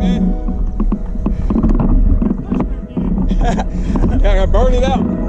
man. yeah, I gotta burn it out.